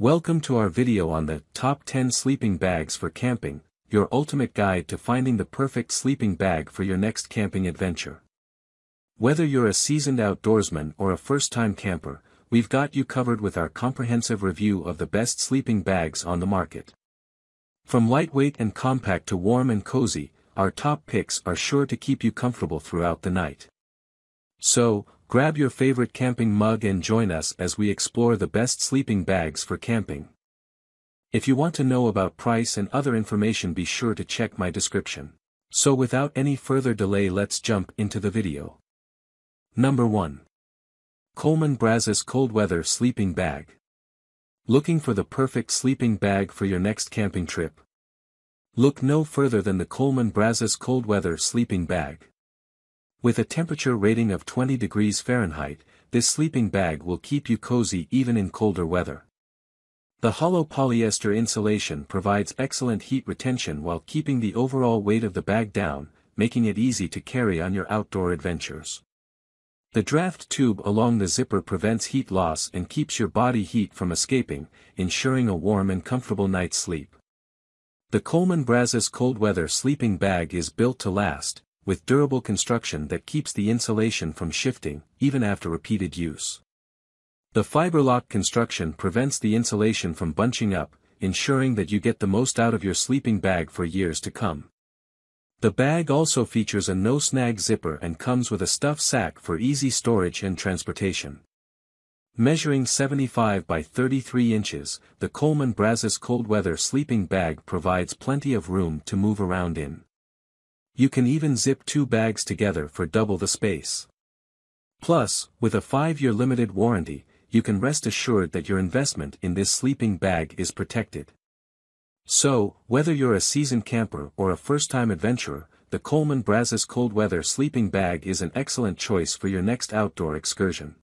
Welcome to our video on the Top 10 Sleeping Bags for Camping, your ultimate guide to finding the perfect sleeping bag for your next camping adventure. Whether you're a seasoned outdoorsman or a first-time camper, we've got you covered with our comprehensive review of the best sleeping bags on the market. From lightweight and compact to warm and cozy, our top picks are sure to keep you comfortable throughout the night. So, grab your favorite camping mug and join us as we explore the best sleeping bags for camping. If you want to know about price and other information be sure to check my description. So without any further delay let's jump into the video. Number 1. Coleman Brazos Cold Weather Sleeping Bag. Looking for the perfect sleeping bag for your next camping trip? Look no further than the Coleman Brazos Cold Weather Sleeping Bag. With a temperature rating of 20 degrees Fahrenheit, this sleeping bag will keep you cozy even in colder weather. The hollow polyester insulation provides excellent heat retention while keeping the overall weight of the bag down, making it easy to carry on your outdoor adventures. The draft tube along the zipper prevents heat loss and keeps your body heat from escaping, ensuring a warm and comfortable night's sleep. The Coleman Brazos cold weather sleeping bag is built to last, with durable construction that keeps the insulation from shifting, even after repeated use. The fiberlock construction prevents the insulation from bunching up, ensuring that you get the most out of your sleeping bag for years to come. The bag also features a no-snag zipper and comes with a stuff sack for easy storage and transportation. Measuring 75 by 33 inches, the Coleman Brazos cold weather sleeping bag provides plenty of room to move around in. You can even zip two bags together for double the space. Plus, with a 5-year limited warranty, you can rest assured that your investment in this sleeping bag is protected. So, whether you're a seasoned camper or a first-time adventurer, the Coleman Brazos Cold Weather Sleeping Bag is an excellent choice for your next outdoor excursion.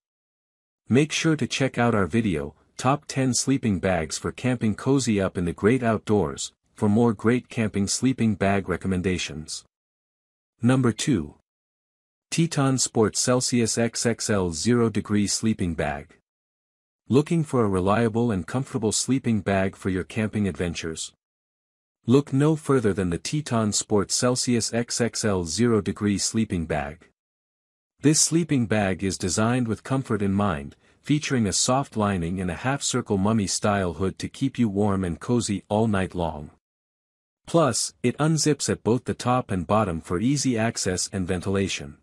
Make sure to check out our video, Top 10 Sleeping Bags for Camping Cozy Up in the Great Outdoors, for more great camping sleeping bag recommendations. Number 2. Teton Sport Celsius XXL 0 Degree Sleeping Bag. Looking for a reliable and comfortable sleeping bag for your camping adventures? Look no further than the Teton Sport Celsius XXL 0 Degree Sleeping Bag. This sleeping bag is designed with comfort in mind, featuring a soft lining and a half-circle mummy-style hood to keep you warm and cozy all night long. Plus, it unzips at both the top and bottom for easy access and ventilation.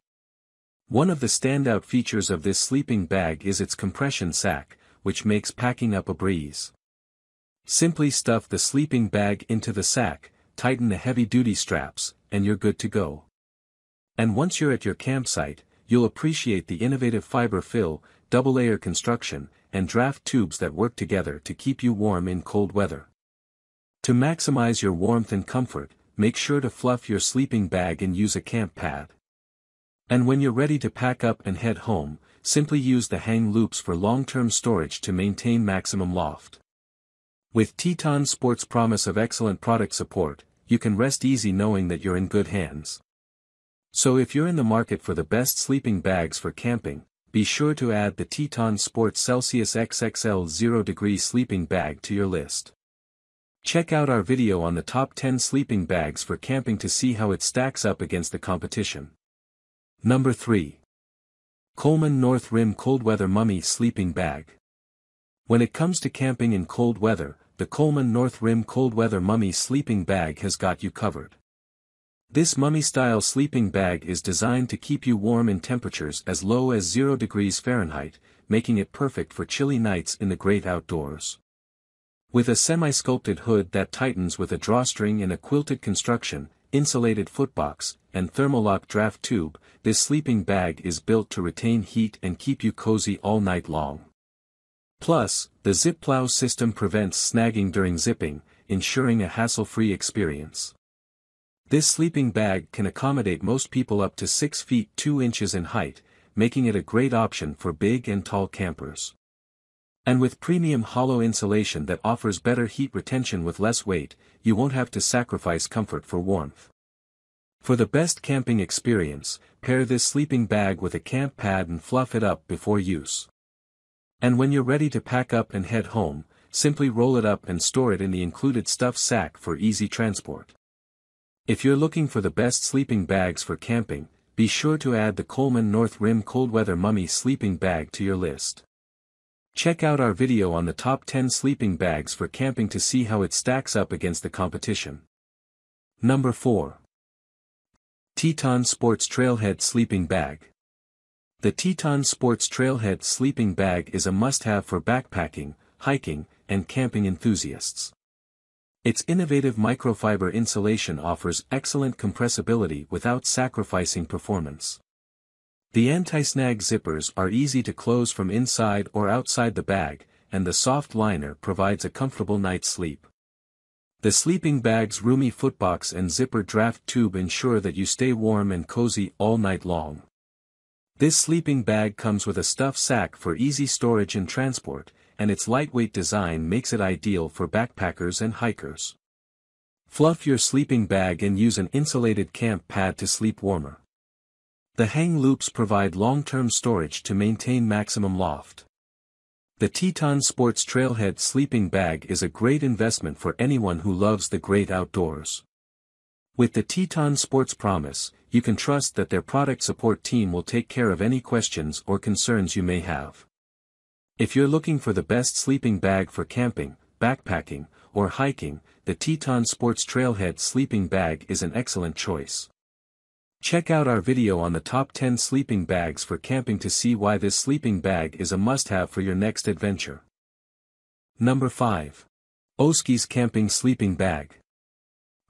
One of the standout features of this sleeping bag is its compression sack, which makes packing up a breeze. Simply stuff the sleeping bag into the sack, tighten the heavy-duty straps, and you're good to go. And once you're at your campsite, you'll appreciate the innovative fiber fill, double-layer construction, and draft tubes that work together to keep you warm in cold weather. To maximize your warmth and comfort, make sure to fluff your sleeping bag and use a camp pad. And when you're ready to pack up and head home, simply use the hang loops for long-term storage to maintain maximum loft. With Teton Sport's promise of excellent product support, you can rest easy knowing that you're in good hands. So if you're in the market for the best sleeping bags for camping, be sure to add the Teton Sport Celsius XXL 0 degree sleeping bag to your list. Check out our video on the top 10 sleeping bags for camping to see how it stacks up against the competition. Number 3. Coleman North Rim Cold Weather Mummy Sleeping Bag. When it comes to camping in cold weather, the Coleman North Rim Cold Weather Mummy Sleeping Bag has got you covered. This mummy-style sleeping bag is designed to keep you warm in temperatures as low as 0 degrees Fahrenheit, making it perfect for chilly nights in the great outdoors. With a semi-sculpted hood that tightens with a drawstring and a quilted construction, insulated footbox, and thermolock draft tube, this sleeping bag is built to retain heat and keep you cozy all night long. Plus, the zip plow system prevents snagging during zipping, ensuring a hassle-free experience. This sleeping bag can accommodate most people up to 6 feet 2 inches in height, making it a great option for big and tall campers. And with premium hollow insulation that offers better heat retention with less weight, you won't have to sacrifice comfort for warmth. For the best camping experience, pair this sleeping bag with a camp pad and fluff it up before use. And when you're ready to pack up and head home, simply roll it up and store it in the included stuff sack for easy transport. If you're looking for the best sleeping bags for camping, be sure to add the Coleman North Rim Cold Weather Mummy sleeping bag to your list. Check out our video on the top 10 sleeping bags for camping to see how it stacks up against the competition. Number 4. Teton Sports Trailhead Sleeping Bag. The Teton Sports Trailhead Sleeping Bag is a must-have for backpacking, hiking, and camping enthusiasts. Its innovative microfiber insulation offers excellent compressibility without sacrificing performance. The anti-snag zippers are easy to close from inside or outside the bag, and the soft liner provides a comfortable night's sleep. The sleeping bag's roomy footbox and zipper draft tube ensure that you stay warm and cozy all night long. This sleeping bag comes with a stuff sack for easy storage and transport, and its lightweight design makes it ideal for backpackers and hikers. Fluff your sleeping bag and use an insulated camp pad to sleep warmer. The hang loops provide long-term storage to maintain maximum loft. The Teton Sports Trailhead sleeping bag is a great investment for anyone who loves the great outdoors. With the Teton Sports Promise, you can trust that their product support team will take care of any questions or concerns you may have. If you're looking for the best sleeping bag for camping, backpacking, or hiking, the Teton Sports Trailhead sleeping bag is an excellent choice. Check out our video on the top 10 sleeping bags for camping to see why this sleeping bag is a must-have for your next adventure. Number 5. Oaskys Camping Sleeping Bag.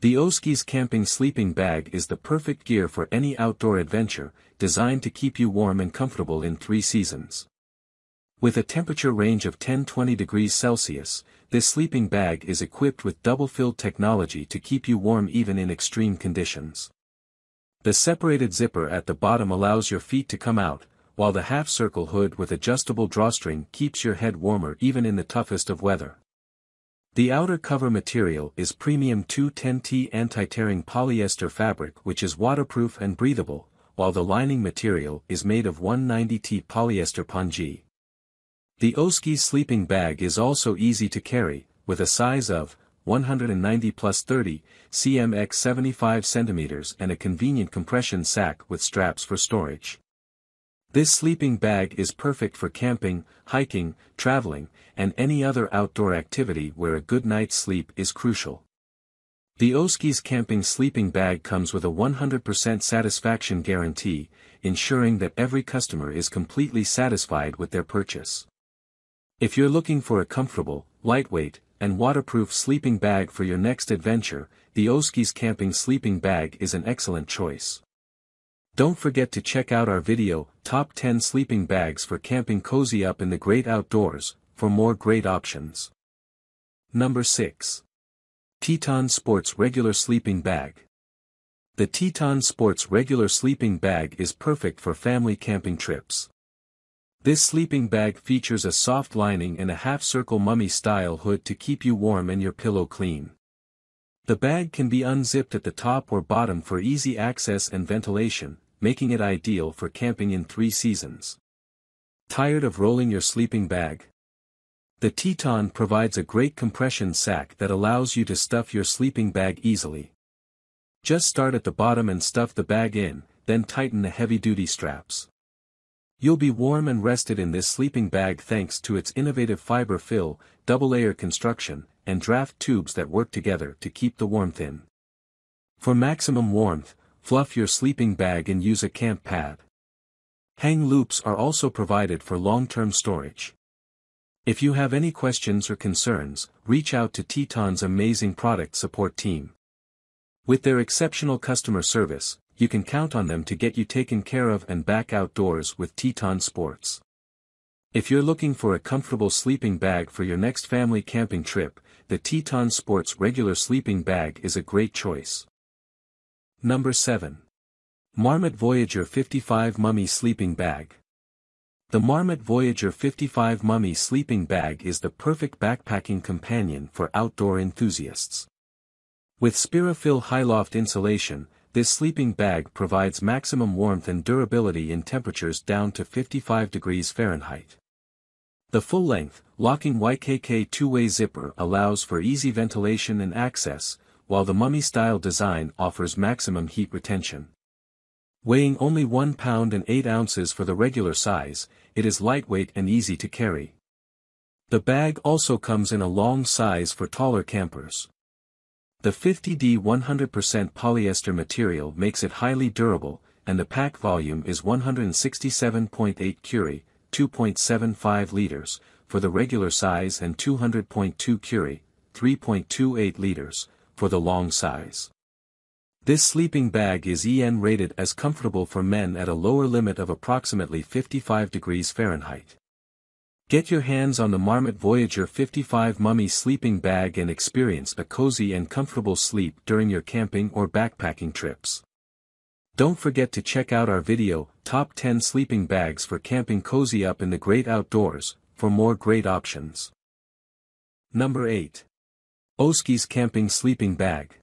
The Oaskys Camping Sleeping Bag is the perfect gear for any outdoor adventure, designed to keep you warm and comfortable in three seasons. With a temperature range of 10-20 degrees Celsius, this sleeping bag is equipped with double-filled technology to keep you warm even in extreme conditions. The separated zipper at the bottom allows your feet to come out, while the half-circle hood with adjustable drawstring keeps your head warmer even in the toughest of weather. The outer cover material is premium 210T anti-tearing polyester fabric which is waterproof and breathable, while the lining material is made of 190T polyester pongee. The Oski sleeping bag is also easy to carry, with a size of 190 plus 30, cmx 75 cm and a convenient compression sack with straps for storage. This sleeping bag is perfect for camping, hiking, traveling, and any other outdoor activity where a good night's sleep is crucial. The Oaskys camping sleeping bag comes with a 100% satisfaction guarantee, ensuring that every customer is completely satisfied with their purchase. If you're looking for a comfortable, lightweight, and waterproof sleeping bag for your next adventure, the Oaskys Camping Sleeping Bag is an excellent choice. Don't forget to check out our video, Top 10 Sleeping Bags for Camping Cozy Up in the Great Outdoors, for more great options. Number 6. Teton Sports Regular Sleeping Bag. The Teton Sports Regular Sleeping Bag is perfect for family camping trips. This sleeping bag features a soft lining and a half-circle mummy-style hood to keep you warm and your pillow clean. The bag can be unzipped at the top or bottom for easy access and ventilation, making it ideal for camping in three seasons. Tired of rolling your sleeping bag? The Teton provides a great compression sack that allows you to stuff your sleeping bag easily. Just start at the bottom and stuff the bag in, then tighten the heavy-duty straps. You'll be warm and rested in this sleeping bag thanks to its innovative fiber fill, double-layer construction, and draft tubes that work together to keep the warmth in. For maximum warmth, fluff your sleeping bag and use a camp pad. Hang loops are also provided for long-term storage. If you have any questions or concerns, reach out to Teton's amazing product support team. With their exceptional customer service, you can count on them to get you taken care of and back outdoors with Teton Sports. If you're looking for a comfortable sleeping bag for your next family camping trip, the Teton Sports regular sleeping bag is a great choice. Number 7. Marmot Voyager 55 Mummy Sleeping Bag. The Marmot Voyager 55 Mummy Sleeping Bag is the perfect backpacking companion for outdoor enthusiasts. With Spirafil High-Loft insulation, this sleeping bag provides maximum warmth and durability in temperatures down to 55 degrees Fahrenheit. The full-length, locking YKK two-way zipper allows for easy ventilation and access, while the mummy-style design offers maximum heat retention. Weighing only 1 pound and 8 ounces for the regular size, it is lightweight and easy to carry. The bag also comes in a long size for taller campers. The 50D 100% polyester material makes it highly durable, and the pack volume is 167.8 curie, 2.75 liters, for the regular size and 200.2 curie, 3.28 liters, for the long size. This sleeping bag is EN rated as comfortable for men at a lower limit of approximately 55 degrees Fahrenheit. Get your hands on the Marmot Voyager 55 Mummy sleeping bag and experience a cozy and comfortable sleep during your camping or backpacking trips. Don't forget to check out our video, Top 10 Sleeping Bags for Camping Cozy Up in the Great Outdoors, for more great options. Number 8. Oaskys Camping Sleeping Bag.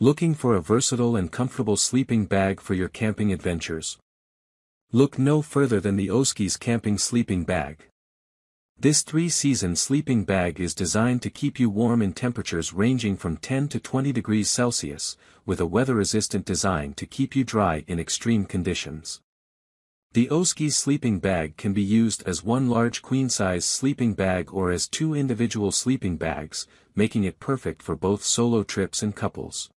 Looking for a versatile and comfortable sleeping bag for your camping adventures? Look no further than the Oaskys Camping Sleeping Bag. This three-season sleeping bag is designed to keep you warm in temperatures ranging from 10 to 20 degrees Celsius, with a weather-resistant design to keep you dry in extreme conditions. The Oski sleeping bag can be used as one large queen-size sleeping bag or as two individual sleeping bags, making it perfect for both solo trips and couples.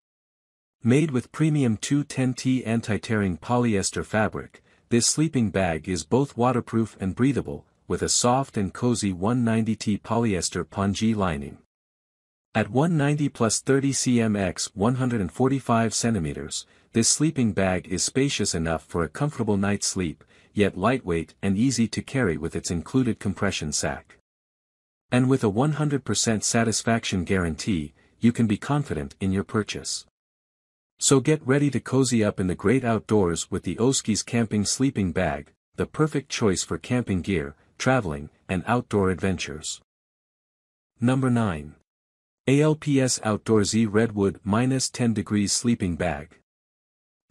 Made with premium 210T anti-tearing polyester fabric, this sleeping bag is both waterproof and breathable, with a soft and cozy 190T polyester pongee lining. At 190 plus 30 cm x 145 cm, this sleeping bag is spacious enough for a comfortable night's sleep, yet lightweight and easy to carry with its included compression sack. And with a 100% satisfaction guarantee, you can be confident in your purchase. So get ready to cozy up in the great outdoors with the Oaskys Camping Sleeping Bag, the perfect choice for camping gear, traveling, and outdoor adventures. Number 9. ALPS OutdoorZ Redwood Minus 10 Degrees Sleeping Bag.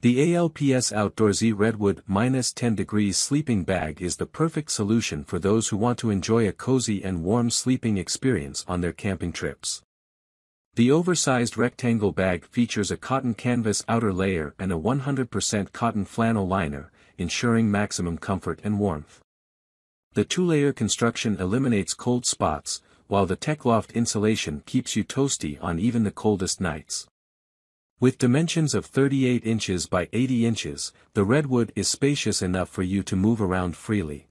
The ALPS OutdoorZ Redwood Minus 10 Degrees Sleeping Bag is the perfect solution for those who want to enjoy a cozy and warm sleeping experience on their camping trips. The oversized rectangle bag features a cotton canvas outer layer and a 100% cotton flannel liner, ensuring maximum comfort and warmth. The two-layer construction eliminates cold spots, while the Techloft insulation keeps you toasty on even the coldest nights. With dimensions of 38 inches by 80 inches, the redwood is spacious enough for you to move around freely.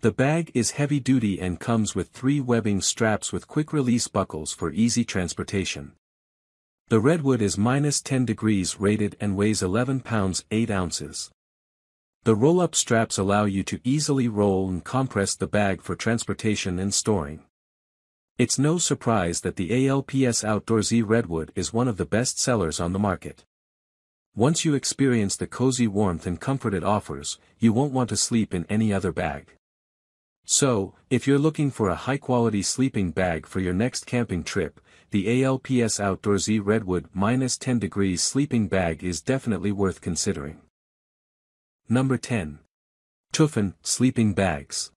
The bag is heavy-duty and comes with three webbing straps with quick-release buckles for easy transportation. The redwood is minus 10 degrees rated and weighs 11 pounds 8 ounces. The roll-up straps allow you to easily roll and compress the bag for transportation and storing. It's no surprise that the ALPS OutdoorZ Redwood is one of the best sellers on the market. Once you experience the cozy warmth and comfort it offers, you won't want to sleep in any other bag. So, if you're looking for a high-quality sleeping bag for your next camping trip, the ALPS OutdoorZ Redwood minus 10 degrees sleeping bag is definitely worth considering. Number 10. Tufan Sleeping Bags.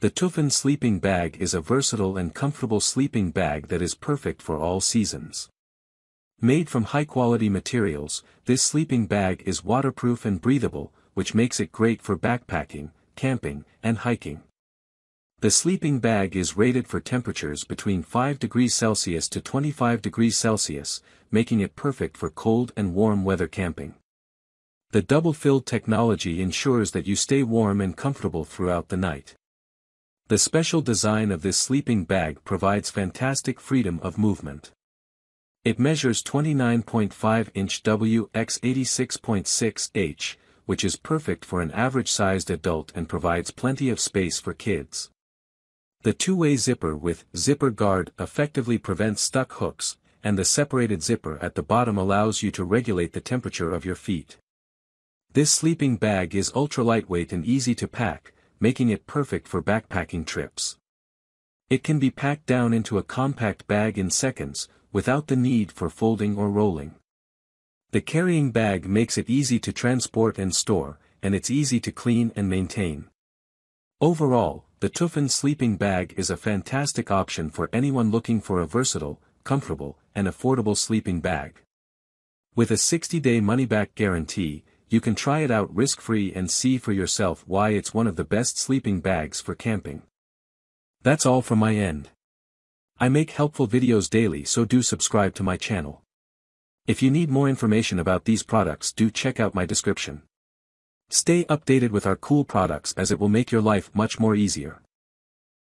The Tufan sleeping bag is a versatile and comfortable sleeping bag that is perfect for all seasons. Made from high-quality materials, this sleeping bag is waterproof and breathable, which makes it great for backpacking, camping, and hiking. The sleeping bag is rated for temperatures between 5 degrees Celsius to 25 degrees Celsius, making it perfect for cold and warm weather camping. The double-filled technology ensures that you stay warm and comfortable throughout the night. The special design of this sleeping bag provides fantastic freedom of movement. It measures 29.5 inch W x 86.6 h, which is perfect for an average-sized adult and provides plenty of space for kids. The two-way zipper with zipper guard effectively prevents stuck hooks, and the separated zipper at the bottom allows you to regulate the temperature of your feet. This sleeping bag is ultra lightweight and easy to pack, making it perfect for backpacking trips. It can be packed down into a compact bag in seconds, without the need for folding or rolling. The carrying bag makes it easy to transport and store, and it's easy to clean and maintain. Overall, the Tufan sleeping bag is a fantastic option for anyone looking for a versatile, comfortable, and affordable sleeping bag. With a 60-day money-back guarantee, you can try it out risk-free and see for yourself why it's one of the best sleeping bags for camping. That's all from my end. I make helpful videos daily so do subscribe to my channel. If you need more information about these products do check out my description. Stay updated with our cool products as it will make your life much more easier.